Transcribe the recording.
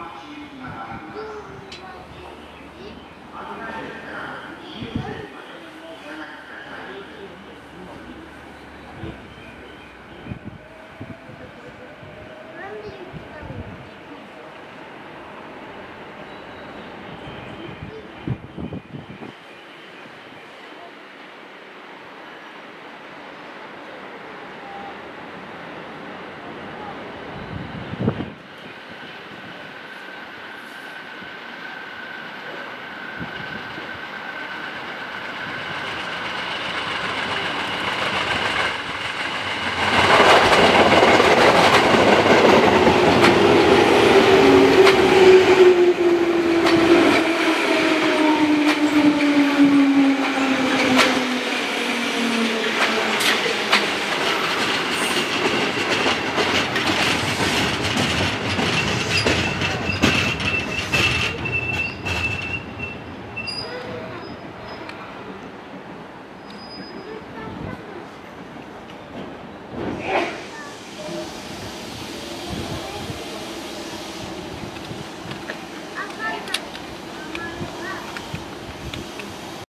Thank you. 何?